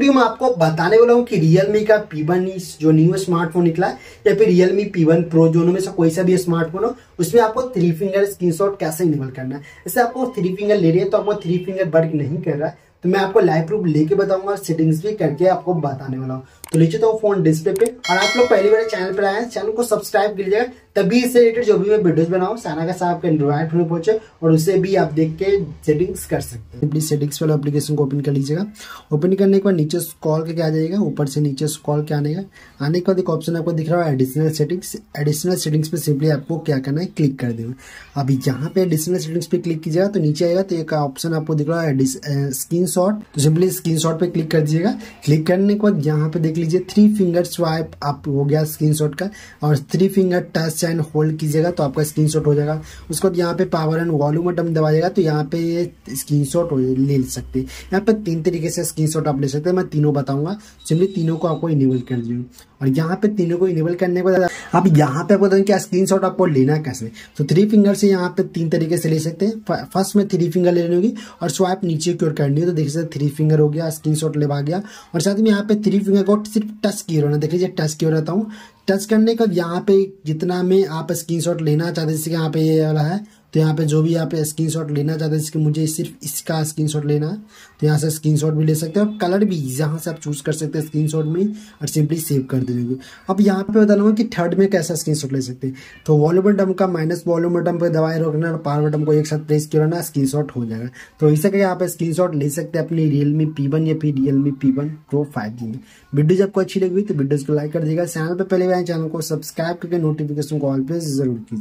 Video में आपको बताने वाला हूँ कि Realme का P1 जो न्यू स्मार्टफ़ोन निकला है, या फिर Realme P1 Pro जो में से कोई सा भी स्मार्टफ़ोन हो, उसमें आपको थ्री फिंगर स्क्रीनशॉट कैसे इनेबल करना है? जैसे आपको थ्री फिंगर ले रही है तो आपको थ्री फिंगर वर्क नहीं कर रहा है। तो मैं आपको लाइव प्रूफ लेके बताऊँगा सेटिंग्स भी करके आपको बताने वाला हूँ। तो नीचे तो फ़ोन डिस्प्ले पे। और आप लोग पहली बार चैनल पर आए हैं चैनल को सब्सक्राइब कर लीजिएगा। तभी इससे रिलेटेड जो भी मैं वीडियोस बनाऊँ, सारा का सारा आपके एंड्रॉइड फ़ोन पहुँचे और उससे भी आप देख के सेटिंग्स कर सकते हैं। प्लीज़ सेटिंग्स वाला एप्लीकेशन को ओपन कर लीजिएगा। ओपन करने के बाद नीचे स्कॉल के क्या आ जाएगा ऊपर से नीचे स्कॉल के आने का? आने के बाद एक ऑप्शन आपको दिख रहा है एडिशनल सेटिंग्स एडिशनल सेटिंग्स पे सिंपली आपको क्या करना है क्लिक कर देना। अभी जहाँ पे एडिशनल सेटिंग्स पे क्लिक कीजिएगा तो नीचे आएगा तो एक ऑप्शन आपको दिख रहा है स्क्रीन तो सिंपली स्क्रीन पे क्लिक कर दीजिएगा। क्लिक करने के बाद यहाँ पे देख लीजिए थ्री फिंगर स्वाइप आप हो गया स्क्रीनशॉट का, और three finger touch and hold कीजिएगा तो आपका स्क्रीनशॉट हो जाएगा। उसके बाद यहाँ पे पावर एंड वॉल्यूम बटन दबाइएगा तो यहाँ पे ये स्क्रीनशॉट ले सकते हैं। यहाँ पे तीन तरीके से स्क्रीनशॉट आप ले सकते हैं, मैं तीनों बताऊँगा। सिंपली तीनों को आपको इनेबल कर दिए और यहाँ पे तीनों को इनेबल करने के बाद अब यहाँ पे आपको क्या स्क्रीनशॉट आपको लेना कैसे। तो थ्री फिंगर से यहाँ पे तीन तरीके से ले सकते हैं। फ़र्स्ट में थ्री फिंगर लेनी होगी, और स्वाइप नीचे की ओर करनी है तो देख सकते थ्री फिंगर हो गया स्क्रीनशॉट लेवा गया। और साथ में यहाँ पे थ्री फिंगर को सिर्फ़ टच की रहना देख लीजिए टच की रहता हूँ, टच करने का यहाँ पे जितना में आप स्क्रीनशॉट लेना चाहते हैं, जैसे यहाँ पे ये वाला है तो यहाँ पे जो भी आप स्क्रीनशॉट लेना चाहते हैं इसके मुझे सिर्फ़ इसका स्क्रीनशॉट लेना है तो यहाँ से स्क्रीनशॉट भी ले सकते हैं। और कलर भी यहाँ से आप चूज़ कर सकते हैं स्क्रीनशॉट में और सिंपली सेव कर देंगे अब यहाँ पे बता लूँगा कि थर्ड में कैसा स्क्रीनशॉट ले सकते हैं। तो वॉल्यूम बटन का माइनस वॉल्यूम बटन पर दबाए रखना और पावर बटन को एक साथ प्रेस किया ना स्क्रीन हो जाएगा। तो इसे करके आप स्क्रीन ले सकते हैं अपनी रियलमी पी या फिर Realme P one pro five में। वीडियो जब आपको अच्छी लगी तो वीडियो को लाइक कर देगा चैनल पर पहले चैनल को सब्सक्राइब करके नोटिफिकेशन को ऑल पे ज़रूर कीजिए।